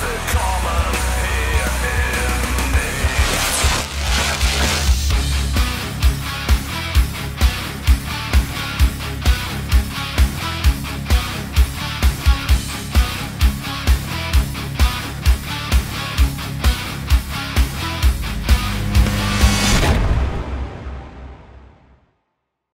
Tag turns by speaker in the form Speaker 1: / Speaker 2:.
Speaker 1: the